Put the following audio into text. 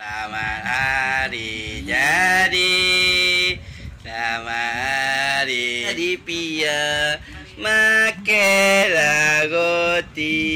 Selamat hari jadi. Selamat hari jadi pia. Make roti